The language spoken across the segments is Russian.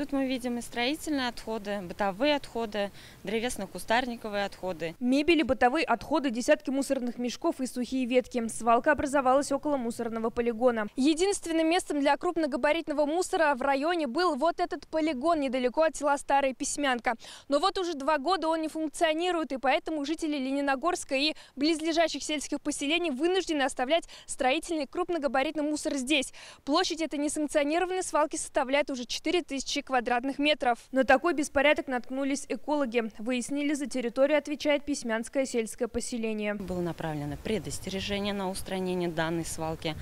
Тут мы видим и строительные отходы, бытовые отходы, древесно-кустарниковые отходы. Мебель и бытовые отходы, десятки мусорных мешков и сухие ветки. Свалка образовалась около мусорного полигона. Единственным местом для крупногабаритного мусора в районе был вот этот полигон недалеко от села Старая Письмянка. Но вот уже два года он не функционирует, и поэтому жители Лениногорска и близлежащих сельских поселений вынуждены оставлять строительный крупногабаритный мусор здесь. Площадь этой несанкционированной свалки составляет уже 4000 квадратных метров. На такой беспорядок наткнулись экологи. Выяснили, за территорию отвечает Письмянское сельское поселение. Было направлено предостережение на устранение данной свалки.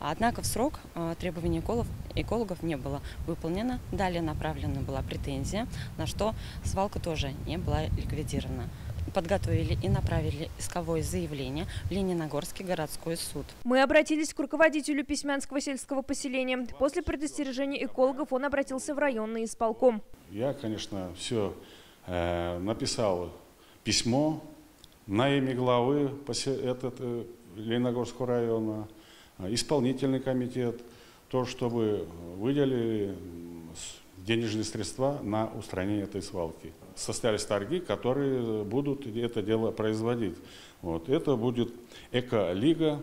Однако в срок э, требований экологов, экологов не было выполнено. Далее направлена была претензия, на что свалка тоже не была ликвидирована подготовили и направили исковое заявление в Лениногорский городской суд. Мы обратились к руководителю Письмянского сельского поселения. После предостережения экологов он обратился в районный исполком. Я, конечно, все э, написал письмо на имя главы этот, э, Лениногорского района, э, исполнительный комитет, то, чтобы выделили денежные средства на устранение этой свалки. Состоялись торги, которые будут это дело производить. Вот. Это будет эко-лига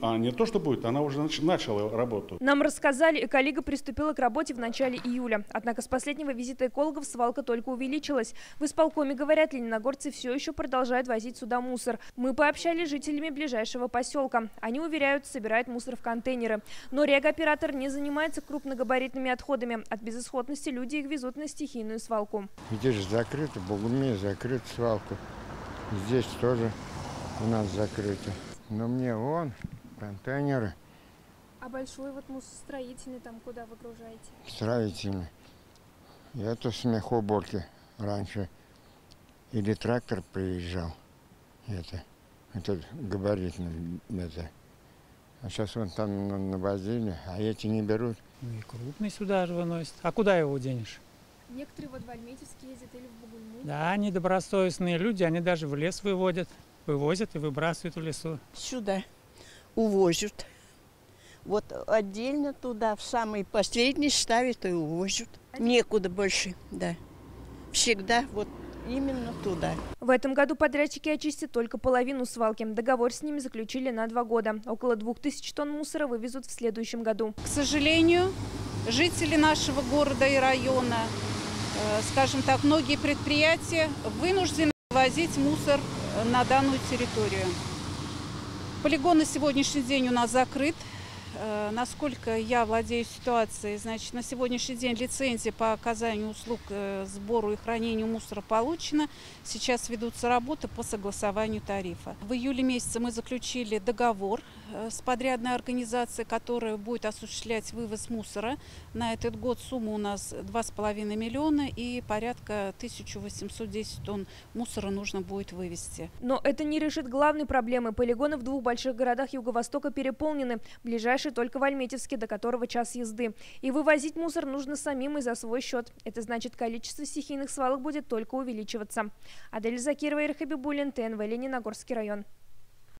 а не то, что будет, она уже начала работу. Нам рассказали, Эколига приступила к работе в начале июля. Однако с последнего визита экологов свалка только увеличилась. В исполкоме, говорят, лениногорцы все еще продолжают возить сюда мусор. Мы пообщались с жителями ближайшего поселка. Они уверяют, собирают мусор в контейнеры. Но регоператор не занимается крупногабаритными отходами. От безысходности люди их везут на стихийную свалку. Здесь же закрыто, в Бугуме закрыта свалка. Здесь тоже у нас закрыто. Но мне вон контейнеры. А большой вот мусор строительный там куда выгружаете? Строительный. Это смехоуборки раньше. Или трактор приезжал. Это, это габаритный, это. А сейчас вон там навозили, а эти не берут. Ну и крупный сюда же выносят. А куда его денешь? Некоторые вот в Альметьевск ездят или в Бугульму. Да, они добросовестные люди, они даже в лес выводят вывозят и выбрасывают в лесу. Сюда увозят. Вот отдельно туда, в самый последний ставят и увозят. Некуда больше, да. Всегда вот именно туда. В этом году подрядчики очистят только половину свалки. Договор с ними заключили на два года. Около двух тысяч тонн мусора вывезут в следующем году. К сожалению, жители нашего города и района, э, скажем так, многие предприятия вынуждены возить мусор на данную территорию. Полигон на сегодняшний день у нас закрыт. Э, насколько я владею ситуацией, значит, на сегодняшний день лицензия по оказанию услуг э, сбору и хранению мусора получена. Сейчас ведутся работы по согласованию тарифа. В июле месяце мы заключили договор э, с подрядной организацией, которая будет осуществлять вывоз мусора. На этот год сумма у нас 2,5 миллиона и порядка 1810 тонн мусора нужно будет вывести. Но это не решит главной проблемы. Полигоны в двух больших городах Юго-Востока переполнены. Ближайшие ближайший только в Альметьевске, до которого час езды. И вывозить мусор нужно самим и за свой счет. Это значит, количество стихийных свалок будет только увеличиваться. Адель Закирова и Рахабибулин, ТНВ, Лениногорский район.